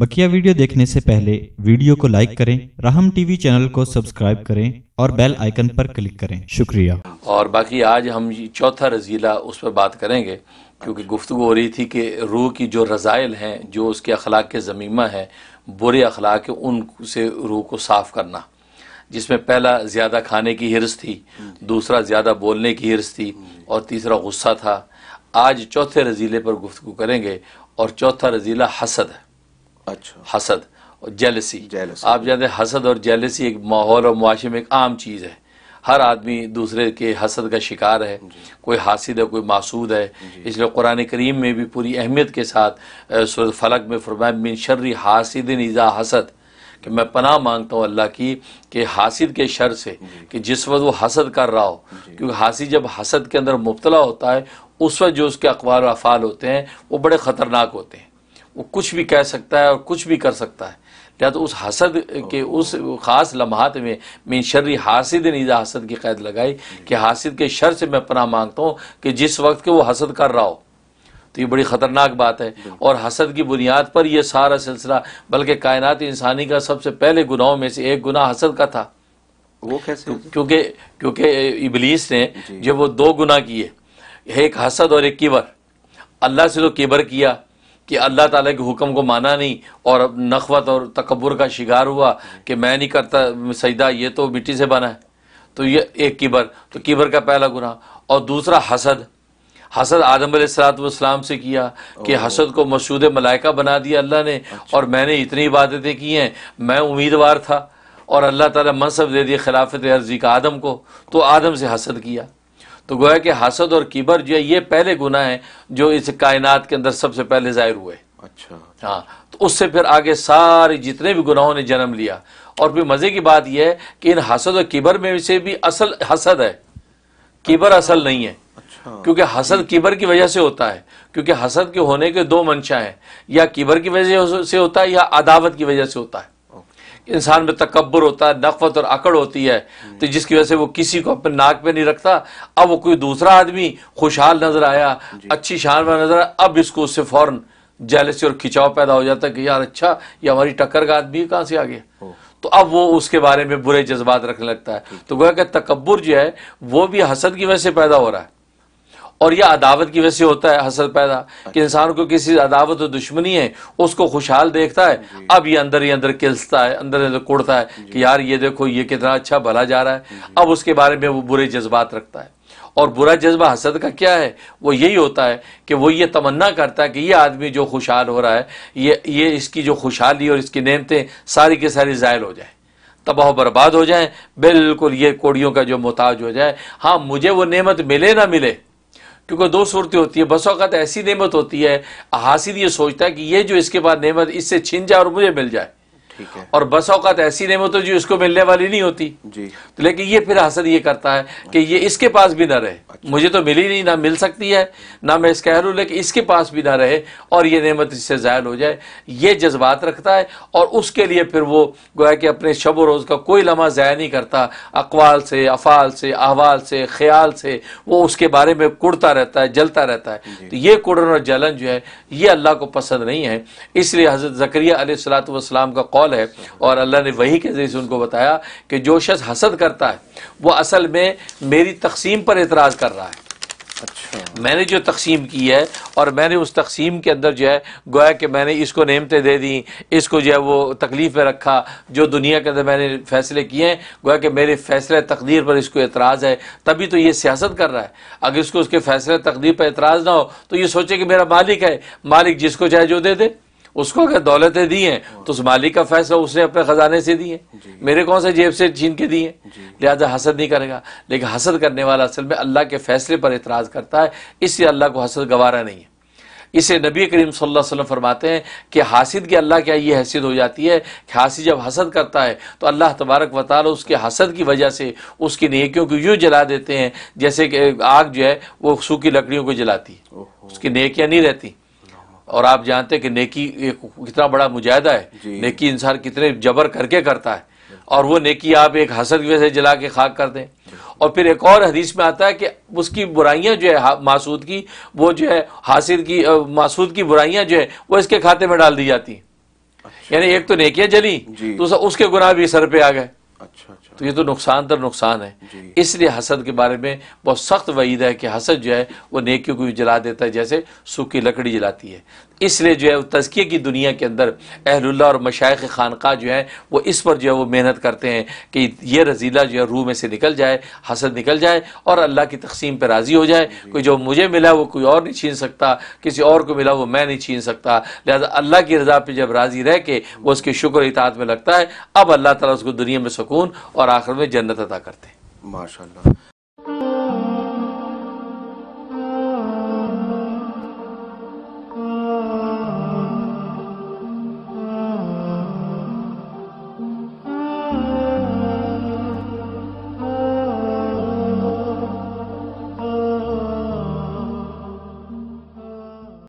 بکیا video دیکھنے سے پہلے ویڈیو کو لائک کریں، رحم ٹی وی چینل کو سبسکرائب کریں اور بیل آئیکن پر کلک کریں۔ شکریہ۔ اور باقی آج ہم چوتھا رزیلہ اس پر بات کریں گے، کیونکہ گفتگو ہو رہی تھی کہ روح کی جو رضائل ہیں، جو اس کے اخلاق کے زمیمہ ہیں، برے اخلاق ان سے روح کو صاف کرنا۔ جس میں پہلا زیادہ کھانے کی حرص تھی، دوسرا زیادہ بولنے کی حرص تھی، اور تیسرا غصہ تھا۔ آج چوتھے رضیلے پر گفتگو کریں گے اور چوتھا رضیلہ حسد ہے۔ اچھا۔ حسد اور جیلسی آپ جانتے ہیں حسد اور جیلسی ایک ماحول اور معاشرے میں ایک عام چیز ہے۔ ہر آدمی دوسرے کے حسد کا شکار ہے۔ جی۔ کوئی حاسد ہے کوئی معصود ہے۔ جی۔ اس لیے قرآن کریم میں بھی پوری اہمیت کے ساتھ سورت فلق میں فرمایا من شر حاسد اذا حسد. کہ میں پناہ مانگتا ہوں اللہ کی کہ حاسد کے شر سے جی۔ کہ جس وقت وہ حسد کر رہا ہو۔ کیونکہ حاسد جب حسد کے اندر مبتلا ہوتا ہے اس وقت جو اس کے اقوال و افعال ہوتے ہیں وہ بڑے خطرناک ہوتے ہیں۔ وہ کچھ بھی کہہ سکتا ہے اور کچھ بھی کر سکتا ہے۔ لہٰذا اس حسد کے اس خاص لمحات میں میں شرری حاسد نظا حسد کی قید لگائی کہ حاسد کے شر سے میں پناہ مانگتا ہوں کہ جس وقت کہ وہ حسد کر رہا ہو۔ تو یہ بڑی خطرناک بات ہے۔ اور حسد کی بنیاد پر یہ سارا سلسلہ بلکہ کائنات انسانی کا سب سے پہلے گناہوں میں سے ایک گناہ حسد کا تھا۔ وہ کیسے کیونکہ کیونکہ ابلیس نے جی۔ جب وہ دو گناہ کیے ایک حسد اور ایک کیبر۔ اللہ سے تو کیبر کیا کہ اللہ تعالیٰ کے حکم کو مانا نہیں اور نخوت اور تکبر کا شکار ہوا کہ میں نہیں کرتا سجدہ یہ تو مٹی سے بنا ہے۔ تو یہ ایک کیبر تو کیبر کا پہلا گناہ۔ اور دوسرا حسد۔ حسد آدم علیہ السلاط والسلام سے کیا کہ حسد کو مسعود ملائکہ بنا دیا اللہ نے۔ اچھا۔ اور میں نے اتنی عبادتیں کی ہیں میں امیدوار تھا۔ اور اللہ تعالیٰ منصب دے دیا خلافت عرضی کا آدم کو۔ تو آدم سے حسد کیا۔ تو گویا کہ حسد اور کیبر جو ہے یہ پہلے گناہ ہیں جو اس کائنات کے اندر سب سے پہلے ظاہر ہوئے۔ اچھا۔ ہاں تو اس سے پھر آگے سارے جتنے بھی گناہوں نے جنم لیا اور پھر مزے کی بات یہ ہے کہ ان حسد اور کیبر میں سے بھی اصل حسد ہے۔ کیبر اچھا۔ اصل نہیں ہے۔ اچھا۔ کیونکہ حسد کیبر کی وجہ سے ہوتا ہے۔ کیونکہ حسد کے ہونے کے دو منشا ہیں یا کیبر کی وجہ سے ہوتا ہے یا عداوت کی وجہ سے ہوتا ہے۔ انسان میں تکبر ہوتا ہے نقوت اور اکڑ ہوتی ہے۔ تو جس کی وجہ سے وہ کسی کو اپنے ناک پہ نہیں رکھتا۔ اب وہ کوئی دوسرا آدمی خوشحال نظر آیا جی۔ اچھی شان والا نظر آیا اب اس کو اس سے فوراً جیلسی اور کھچاؤ پیدا ہو جاتا ہے کہ یار اچھا یہ ہماری ٹکر کا آدمی کہاں سے آ گیا؟ تو اب وہ اس کے بارے میں برے جذبات رکھنے لگتا ہے۔ تو گویا کہ تکبر جو ہے وہ بھی حسد کی وجہ سے پیدا ہو رہا ہے۔ اور یہ عداوت کی وجہ سے ہوتا ہے حسد پیدا۔ کہ اچھا۔ انسان کو کسی عداوت و دشمنی ہے اس کو خوشحال دیکھتا ہے۔ جی۔ اب یہ اندر ہی اندر کلستا ہے اندر اندر کوڑتا ہے جی۔ کہ یار یہ دیکھو یہ کتنا اچھا بھلا جا رہا ہے۔ جی۔ اب اس کے بارے میں وہ برے جذبات رکھتا ہے۔ اور برا جذبہ حسد کا کیا ہے؟ وہ یہی ہوتا ہے کہ وہ یہ تمنا کرتا ہے کہ یہ آدمی جو خوشحال ہو رہا ہے یہ یہ اس کی جو خوشحالی اور اس کی نعمتیں ساری کے ساری زائل ہو جائیں۔ تباہ و برباد ہو جائیں بالکل یہ کوڑیوں کا جو محتاج ہو جائے۔ ہاں مجھے وہ نعمت ملے نہ ملے کیونکہ دو صورتیں ہوتی ہے بس وقت ایسی نعمت ہوتی ہے حاصل یہ سوچتا ہے کہ یہ جو اس کے بعد نعمت اس سے چھن جائے اور مجھے مل جائے۔ اور بس اوقات ایسی نعمت ہو جو اس کو ملنے والی نہیں ہوتی۔ جی۔ لیکن یہ پھر حسن یہ کرتا ہے کہ یہ اس کے پاس بھی نہ رہے۔ اچھا۔ مجھے تو ملی نہیں نہ مل سکتی ہے نہ میں اس کا ہوں لیکن اس کے پاس بھی نہ رہے اور یہ نعمت اس سے زائل ہو جائے۔ یہ جذبات رکھتا ہے اور اس کے لیے پھر وہ گویا کہ اپنے شب و روز کا کوئی لمحہ ضائع نہیں کرتا۔ اقوال سے افعال سے احوال سے خیال سے وہ اس کے بارے میں کڑتا رہتا ہے جلتا رہتا ہے۔ جی۔ تو یہ کڑن اور جلن جو ہے یہ اللہ کو پسند نہیں ہے۔ اس لیے حضرت زکریہ علیہ السلاۃ والسلام کا قول قول ہے اور اللہ نے وہی کے ذریعے سے ان کو بتایا کہ جو شخص حسد کرتا ہے وہ اصل میں میری تقسیم پر اعتراض کر رہا ہے۔ اچھا۔ میں نے جو تقسیم کی ہے اور میں نے اس تقسیم کے اندر جو ہے گویا کہ میں نے اس کو نعمتیں دے دیں اس کو جو ہے وہ تکلیف میں رکھا جو دنیا کے اندر میں نے فیصلے کیے ہیں گویا کہ میرے فیصلے تقدیر پر اس کو اعتراض ہے۔ تبھی تو یہ سیاست کر رہا ہے۔ اگر اس کو اس کے فیصلے تقدیر پر اعتراض نہ ہو تو یہ سوچے کہ میرا مالک ہے۔ مالک جس کو چاہے جو دے دے۔ اس کو اگر دولتیں دی ہیں ہاں۔ تو اس مالک کا فیصلہ اس نے اپنے خزانے سے دی ہیں جی۔ میرے کون سے جیب سے چھین کے دی ہیں جی۔ لہذا حسد نہیں کرے گا۔ لیکن حسد کرنے والا اصل میں اللہ کے فیصلے پر اعتراض کرتا ہے۔ اس لیے اللہ کو حسد گوارا نہیں ہے۔ اسے نبی کریم صلی اللہ علیہ وسلم فرماتے ہیں کہ حاسد کی اللہ کیا یہ حیثیت ہو جاتی ہے کہ حاسد جب حسد کرتا ہے تو اللہ تبارک و تعالی اس کے حسد کی وجہ سے اس کی نیکیوں کو یوں جلا دیتے ہیں جیسے کہ آگ جو ہے وہ سوکھی لکڑیوں کو جلاتی ہے۔ اس کی نیکیاں نہیں رہتی۔ اور آپ جانتے ہیں کہ نیکی ایک کتنا بڑا مجاہدہ ہے جی۔ نیکی انسان کتنے جبر کر کے کرتا ہے۔ اور وہ نیکی آپ ایک حسد کی وجہ سے جلا کے خاک کر دیں۔ اور پھر ایک اور حدیث میں آتا ہے کہ اس کی برائیاں جو ہے معصود کی وہ جو ہے حاصل کی معصود کی برائیاں جو ہے وہ اس کے کھاتے میں ڈال دی جاتی ہیں۔ اچھا۔ یعنی ایک تو نیکیاں جلی تو جی۔ اس کے گناہ بھی سر پہ آ گئے۔ اچھا اچھا۔ تو یہ تو نقصان در نقصان ہے۔ جی۔ اس لیے حسد کے بارے میں بہت سخت وعید ہے کہ حسد جو ہے وہ نیکیوں کو جلا دیتا ہے جیسے سوکھی لکڑی جلاتی ہے۔ اس لیے جو ہے وہ تزکیے کی دنیا کے اندر اہل اللہ اور مشائق خانقاہ جو ہیں وہ اس پر جو ہے وہ محنت کرتے ہیں کہ یہ رضیلہ جو ہے روح میں سے نکل جائے حسد نکل جائے اور اللہ کی تقسیم پہ راضی ہو جائے۔ کوئی جو مجھے ملا وہ کوئی اور نہیں چھین سکتا کسی اور کو ملا وہ میں نہیں چھین سکتا۔ لہذا اللہ کی رضا پہ جب راضی رہ کے وہ اس کے شکر اطاعت میں لگتا ہے اب اللہ تعالیٰ اس کو دنیا میں سکون اور آخر میں جنت عطا کرتے ہیں۔ ماشاء اللہ